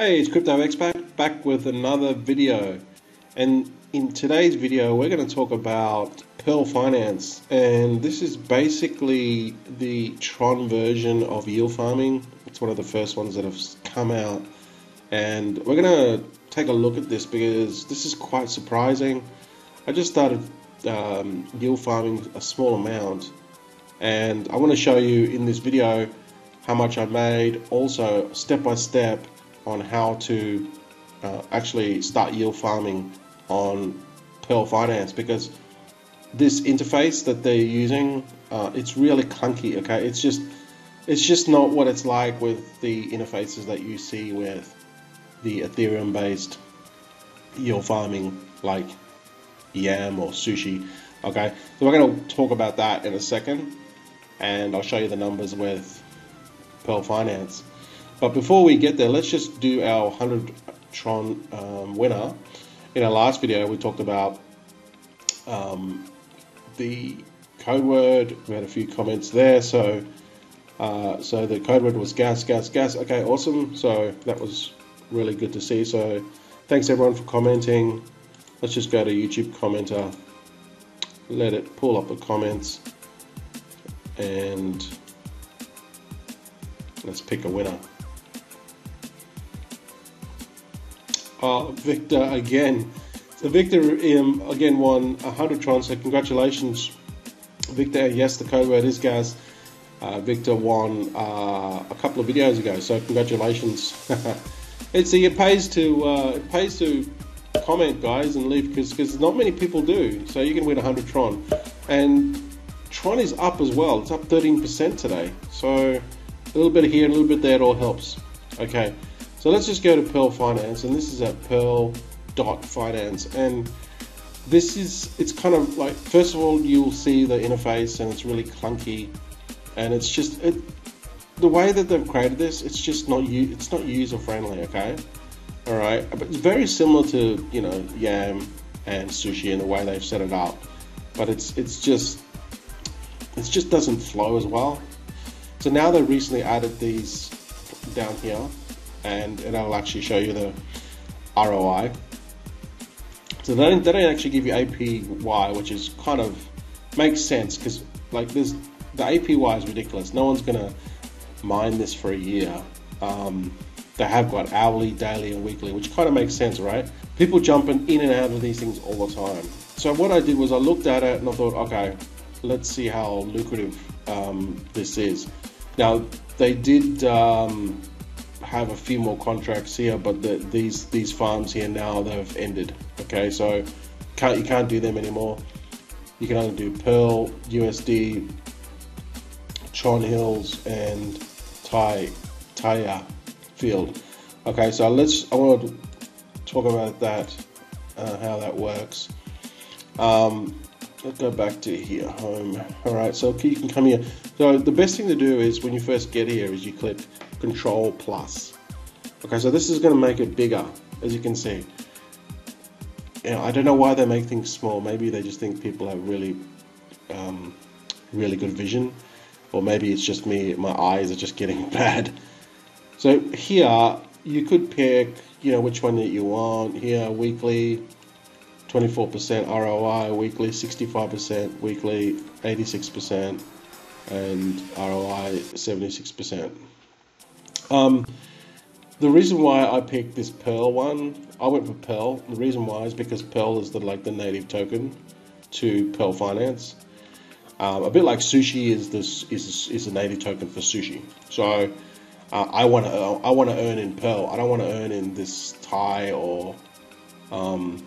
Hey, it's Crypto Expat back with another video. And in today's video, we're going to talk about Pearl Finance. And this is basically the Tron version of yield farming. It's one of the first ones that have come out. And we're going to take a look at this because this is quite surprising. I just started um, yield farming a small amount. And I want to show you in this video how much I made, also step by step on how to uh, actually start yield farming on Pearl Finance because this interface that they're using, uh, it's really clunky. Okay, it's just it's just not what it's like with the interfaces that you see with the Ethereum-based yield farming like Yam or Sushi. Okay, so we're going to talk about that in a second, and I'll show you the numbers with Pearl Finance. But before we get there, let's just do our 100 Tron um, winner. In our last video, we talked about um, the code word. We had a few comments there. So, uh, so the code word was gas, gas, gas. Okay, awesome. So that was really good to see. So thanks everyone for commenting. Let's just go to YouTube commenter. Let it pull up the comments and let's pick a winner. Uh, Victor again. So Victor um, again won 100 Tron, so congratulations, Victor. Yes, the code word is gas. Uh, Victor won uh, a couple of videos ago, so congratulations. it's it pays to uh, it pays to comment, guys, and leave because because not many people do. So you can win 100 Tron, and Tron is up as well. It's up 13% today. So a little bit here, a little bit there, it all helps. Okay. So let's just go to Pearl Finance, and this is at Pearl dot finance and this is it's kind of like first of all you'll see the interface and it's really clunky and it's just it, the way that they've created this it's just not it's not user friendly okay? All right? But it's very similar to you know yam and sushi in the way they've set it up but it's it's just it just doesn't flow as well. So now they recently added these down here and it'll actually show you the ROI. So they don't, they don't actually give you APY, which is kind of makes sense because like there's the APY is ridiculous. No one's gonna mine this for a year. Um, they have got hourly, daily, and weekly, which kind of makes sense, right? People jumping in and out of these things all the time. So what I did was I looked at it and I thought, okay, let's see how lucrative um, this is. Now they did um, have a few more contracts here, but the, these these farms here now they've ended. Okay, so can't you can't do them anymore. You can only do Pearl, USD, Chon Hills, and Tai Taya Field. Okay, so let's I want to talk about that, uh, how that works. Um, let's go back to here, home. All right, so you can come here. So the best thing to do is when you first get here is you click Control Plus. Okay, so this is going to make it bigger, as you can see. You know, I don't know why they make things small. Maybe they just think people have really, um, really good vision, or maybe it's just me. My eyes are just getting bad. So here you could pick, you know, which one that you want. Here, weekly, 24% ROI, weekly 65%, weekly 86%, and ROI 76%. Um, the reason why I picked this Pearl one, I went for Pearl. The reason why is because Pearl is the like the native token to Pearl Finance. Um, a bit like sushi is this is is a native token for sushi. So uh, I want to I want to earn in Pearl. I don't want to earn in this Tai or um,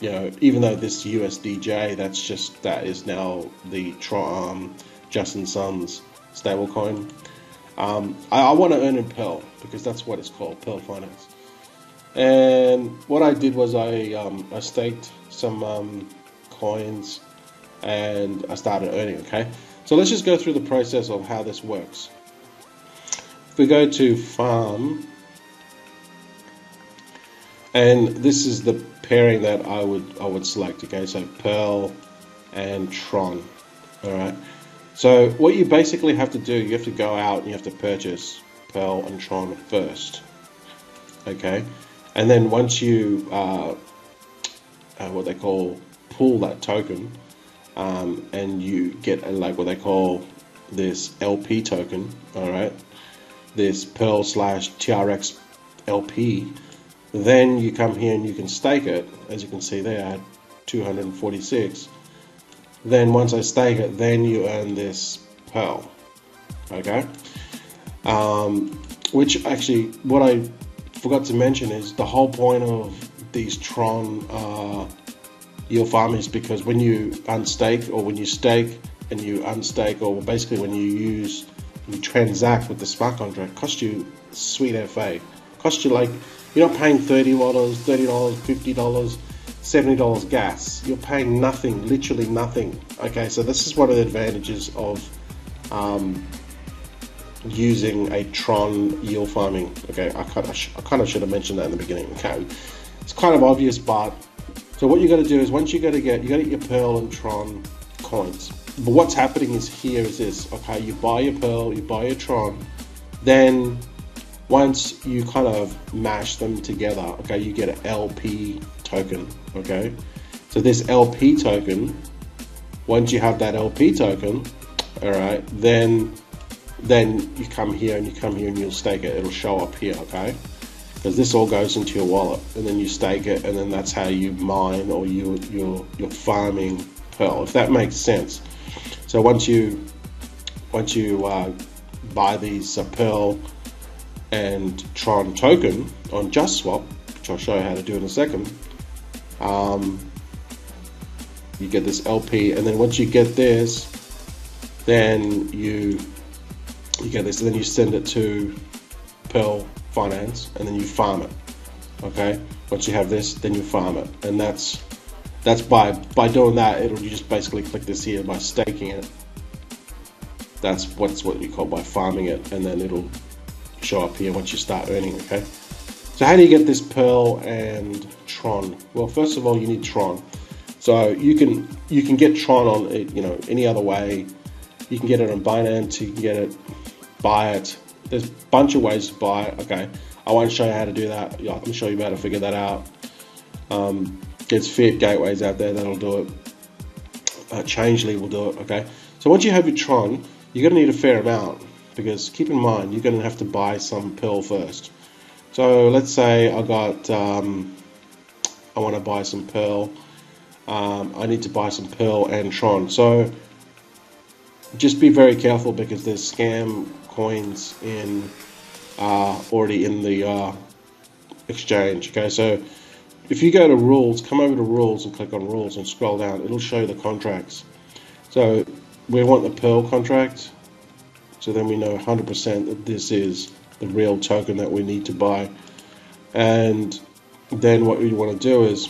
you know even though this USDJ that's just that is now the um, Justin Sun's stablecoin. Um, I, I want to earn in Pearl because that's what it's called, Pearl Finance. And what I did was I, um, I staked some um, coins and I started earning, okay? So let's just go through the process of how this works. If we go to farm, and this is the pairing that I would I would select, okay? So Pearl and Tron, all right? So what you basically have to do, you have to go out and you have to purchase Pearl and Tron first. Okay, and then once you uh, uh, what they call pull that token, um, and you get a, like what they call this LP token. All right, this Pearl slash TRX LP. Then you come here and you can stake it. As you can see there, I 246. Then once I stake it, then you earn this Pearl. Okay. Um, which actually, what I forgot to mention is the whole point of these Tron uh, yield farm is because when you unstake or when you stake and you unstake or basically when you use you transact with the smart contract cost you sweet FA cost you like you're not paying $30 $30 $50 $70 gas you're paying nothing literally nothing okay so this is one of the advantages of um, using a Tron yield farming. Okay, I kind of, I kind of should have mentioned that in the beginning. Okay, it's kind of obvious, but so what you got to do is once you got to get, you got to get your Pearl and Tron coins. But what's happening is here is this. Okay, you buy your Pearl, you buy your Tron, then once you kind of mash them together, okay, you get an LP token. Okay, so this LP token, once you have that LP token, all right, then then you come here and you come here and you'll stake it. It'll show up here, okay? Because this all goes into your wallet, and then you stake it, and then that's how you mine or you you're you're farming pearl. If that makes sense. So once you once you uh, buy these uh, pearl and Tron token on JustSwap, which I'll show you how to do in a second. Um, you get this LP, and then once you get this, then you you get this, and then you send it to Pearl Finance, and then you farm it. Okay. Once you have this, then you farm it, and that's that's by by doing that. It'll you just basically click this here by staking it. That's what's what you call by farming it, and then it'll show up here once you start earning. Okay. So how do you get this Pearl and Tron? Well, first of all, you need Tron. So you can you can get Tron on you know any other way. You can get it on Binance. You can get it buy it. There's a bunch of ways to buy it. Okay, I won't show you how to do that. I can show you how to figure that out. Um, there's fiat gateways out there that'll do it. Uh, Changelly will do it. Okay, so once you have your Tron, you're going to need a fair amount because keep in mind you're going to have to buy some Pearl first. So let's say I got um, I want to buy some Pearl. Um, I need to buy some Pearl and Tron. So just be very careful because there's scam coins in uh, already in the uh, exchange. Okay, so if you go to rules, come over to rules and click on rules and scroll down, it'll show you the contracts. So we want the Pearl contract, so then we know 100% that this is the real token that we need to buy. And then what we want to do is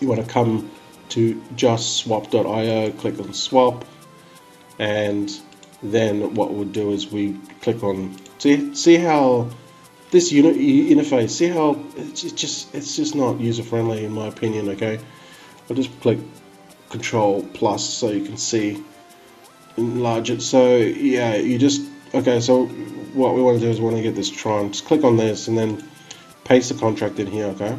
you want to come to justswap.io, click on swap, and then what we'll do is we click on see see how this unit interface see how it's just it's just not user friendly in my opinion okay? I'll just click control plus so you can see enlarge it. So yeah you just okay so what we want to do is we want to get this Tron just click on this and then paste the contract in here okay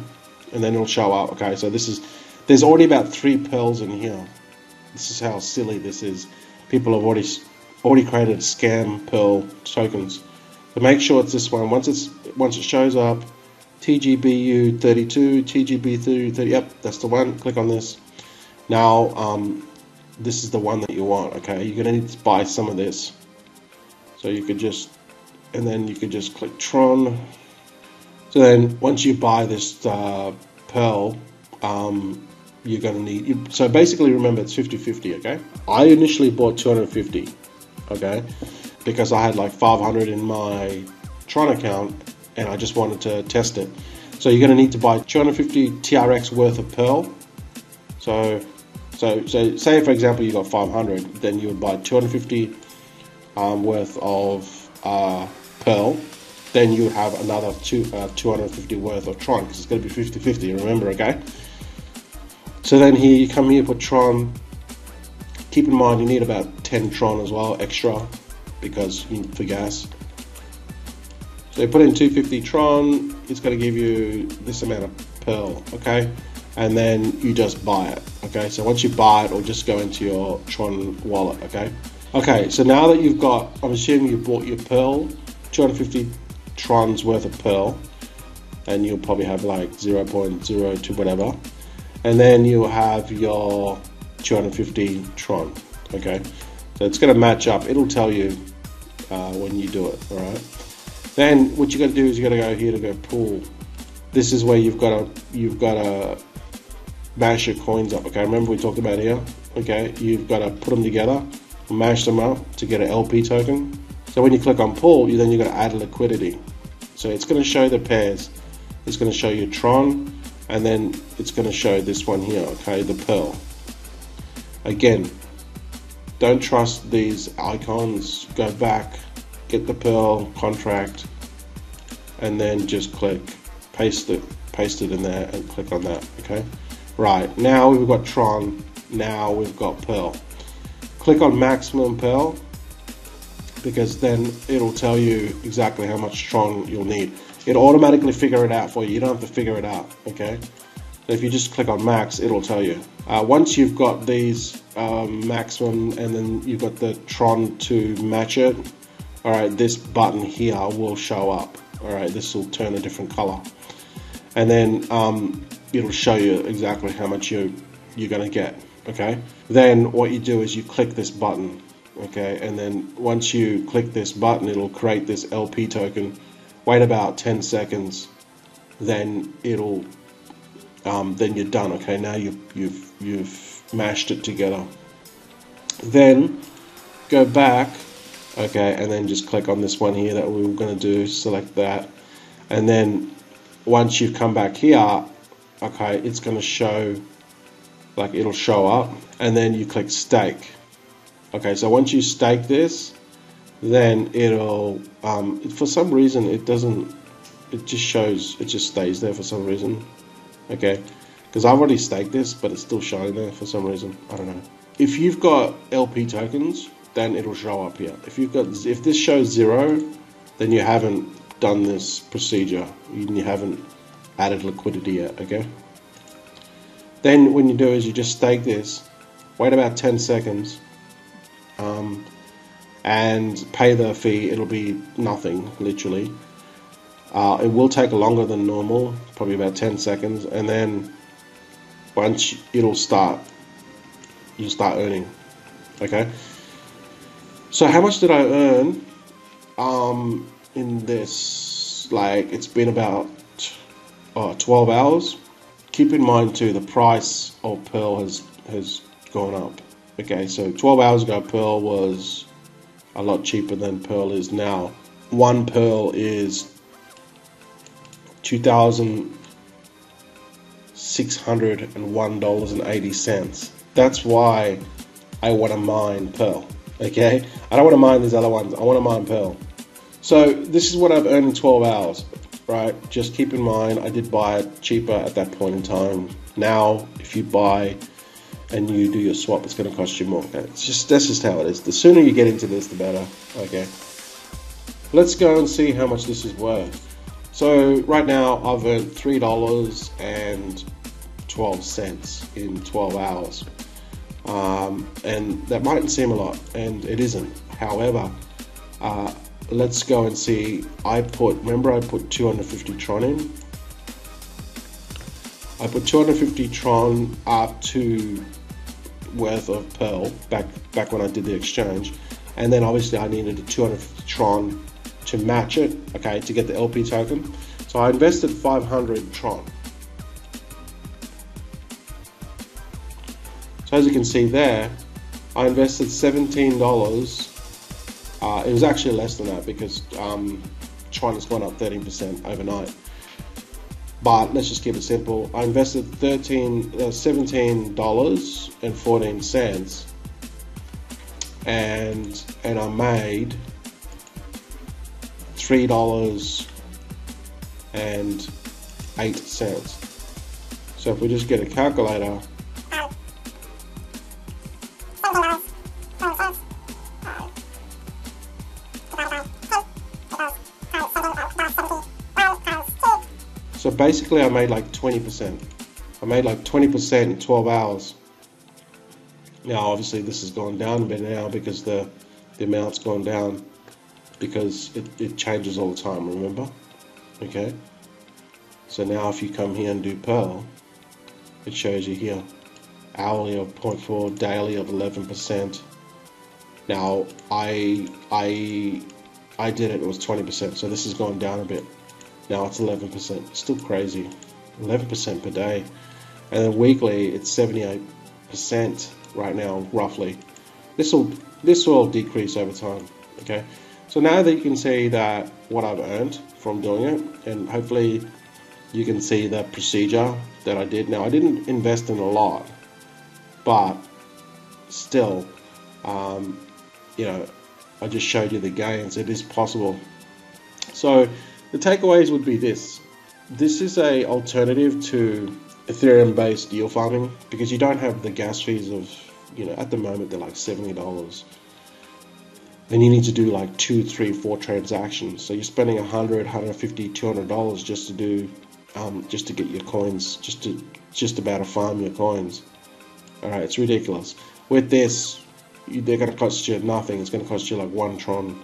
and then it'll show up okay so this is there's already about three pearls in here this is how silly this is people have already already created scam Pearl tokens. So make sure it's this one. Once it's once it shows up, TGBU 32, TGB 30, yep, that's the one. Click on this. Now, um, this is the one that you want. Okay, you're gonna need to buy some of this. So you could just, and then you could just click Tron. So then, once you buy this uh, Pearl, um, you're going to need. So basically, remember it's 50 50, okay? I initially bought 250 okay? Because I had like 500 in my Tron account and I just wanted to test it. So you're going to need to buy 250 TRX worth of Pearl. So, so, so say for example you got 500, then you would buy 250 um, worth of uh, Pearl. Then you have another two, uh, 250 worth of Tron because it's going to be 50-50. Remember, okay? So then here you come here, put Tron, Keep in mind you need about 10 Tron as well, extra, because you, for gas. So you put in 250 Tron, it's going to give you this amount of Pearl, okay? And then you just buy it, okay? So once you buy it, it'll just go into your Tron wallet, okay? Okay, so now that you've got, I'm assuming you bought your Pearl, 250 Trons worth of Pearl, and you'll probably have like 0.02 whatever. And then you'll have your 250 Tron, okay? So it's going to match up. It'll tell you uh, when you do it, all right? Then what you got to do is you got to go here to go pool. This is where you've got to you've got to mash your coins up. Okay, remember we talked about here. Okay, you've got to put them together, mash them up to get an LP token. So when you click on pool, you then you're going to add liquidity. So it's going to show the pairs. It's going to show you Tron, and then it's going to show this one here. Okay, the Pearl. Again, don't trust these icons. Go back, get the Pearl contract, and then just click paste it, paste it in there, and click on that. Okay. Right now we've got Tron. Now we've got Pearl. Click on maximum Pearl because then it'll tell you exactly how much Tron you'll need. It'll automatically figure it out for you. You don't have to figure it out. Okay. If you just click on max, it'll tell you. Uh, once you've got these um, maximum and then you've got the Tron to match it, all right, this button here will show up. All right, this will turn a different color. And then um, it'll show you exactly how much you, you're gonna get, okay? Then what you do is you click this button, okay? And then once you click this button, it'll create this LP token. Wait about 10 seconds, then it'll um, then you're done. Okay, now you've you've you've mashed it together. Then go back, okay, and then just click on this one here that we were going to do. Select that, and then once you've come back here, okay, it's going to show like it'll show up, and then you click stake. Okay, so once you stake this, then it'll um, for some reason it doesn't. It just shows. It just stays there for some reason okay because I've already staked this but it's still showing there for some reason I don't know if you've got LP tokens then it'll show up here if you've got if this shows zero then you haven't done this procedure you haven't added liquidity yet okay then when you do is you just stake this wait about 10 seconds um, and pay the fee it'll be nothing literally uh, it will take longer than normal, probably about 10 seconds, and then once it'll start, you'll start earning. Okay. So how much did I earn um, in this? Like it's been about uh, 12 hours. Keep in mind too, the price of Pearl has has gone up. Okay, so 12 hours ago, Pearl was a lot cheaper than Pearl is now. One Pearl is $2,601.80. That's why I want to mine Pearl. Okay? I don't want to mine these other ones. I want to mine Pearl. So this is what I've earned in 12 hours, right? Just keep in mind, I did buy it cheaper at that point in time. Now, if you buy and you do your swap, it's going to cost you more. Okay? It's just that's just how it is. The sooner you get into this, the better. Okay. Let's go and see how much this is worth. So right now I've earned three dollars and twelve cents in twelve hours, um, and that mightn't seem a lot, and it isn't. However, uh, let's go and see. I put remember I put 250 Tron in. I put 250 Tron up to worth of Pearl back back when I did the exchange, and then obviously I needed a 250 Tron to match it, okay, to get the LP token. So I invested 500 Tron. So as you can see there, I invested $17. Uh, it was actually less than that because um, Tron has gone up 13% overnight. But let's just keep it simple. I invested 13, uh, $17 and 14 cents and and I made three dollars and eight cents. So if we just get a calculator, So basically, I made like 20%. I made like 20% in 12 hours. Now, obviously, this has gone down a bit now because the the amount's gone down because it, it changes all the time. Remember? Okay. So now, if you come here and do Pearl, it shows you here hourly of 0.4, daily of 11%. Now, I I I did it. It was 20%. So this has gone down a bit. Now it's 11%. Still crazy. 11% per day. And then weekly, it's 78% right now, roughly. This will this will decrease over time. Okay. So now that you can see that what I've earned from doing it, and hopefully you can see the procedure that I did. Now I didn't invest in a lot, but still, um, you know, I just showed you the gains. It is possible. So the takeaways would be this: this is a alternative to Ethereum-based yield farming because you don't have the gas fees of, you know, at the moment they're like seventy dollars. And you need to do like two, three, four transactions. So you're spending 100 150 200 dollars just to do, um, just to get your coins, just to just about to farm your coins. All right, it's ridiculous. With this, they're going to cost you nothing. It's going to cost you like one tron,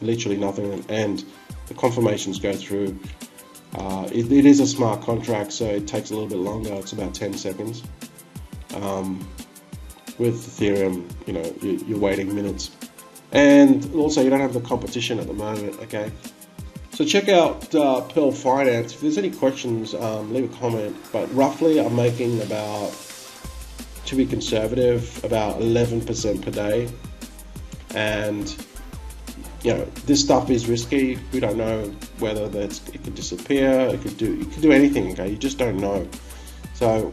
literally nothing, and the confirmations go through. Uh, it, it is a smart contract, so it takes a little bit longer. It's about 10 seconds. Um, with Ethereum, you know, you, you're waiting minutes. And also, you don't have the competition at the moment, okay? So check out uh, Pearl Finance. If there's any questions, um, leave a comment. But roughly, I'm making about, to be conservative, about 11% per day. And you know, this stuff is risky. We don't know whether that's it could disappear. It could do it could do anything. Okay, you just don't know. So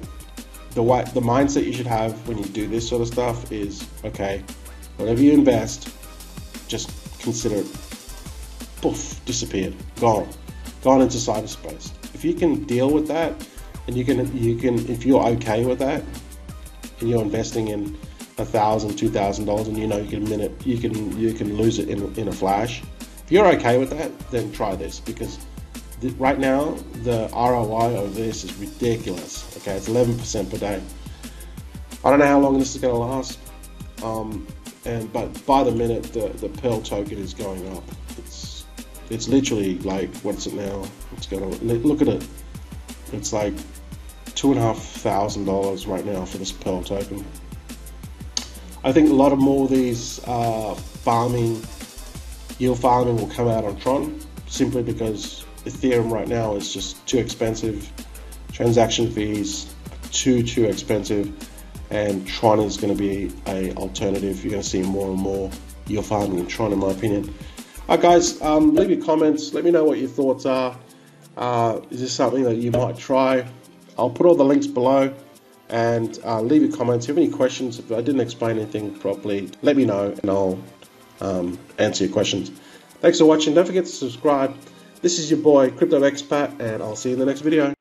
the way, the mindset you should have when you do this sort of stuff is okay. Whatever you invest, just consider it. Poof, disappeared, gone, gone into cyberspace. If you can deal with that, and you can you can if you're okay with that, and you're investing in a thousand, two thousand dollars, and you know you can minute you can you can lose it in in a flash. If you're okay with that, then try this because th- right now the ROI of this is ridiculous. Okay, it's 11% per day. I don't know how long this is going to last, um, and but by the minute the the Pearl token is going up. It's it's literally like what's it now? It's going to look at it. It's like two and a half thousand dollars right now for this Pearl token. I think a lot of more of these uh, farming, yield farming will come out on Tron simply because Ethereum right now is just too expensive. Transaction fees too too expensive, and Tron is going to be a alternative. You're going to see more and more yield farming in Tron, in my opinion. Alright, guys, um, leave your comments. Let me know what your thoughts are. Uh, is this something that you might try? I'll put all the links below and uh, leave your comments. If you have any questions, if I didn't explain anything properly, let me know and I'll um, answer your questions. Thanks for watching. Don't forget to subscribe. This is your boy, Crypto Expat, and I'll see you in the next video.